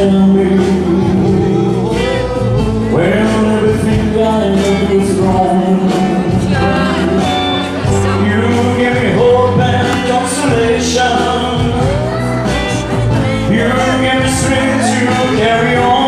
and me When everything I know is wrong You give me hope and consolation. You give me strength to carry on.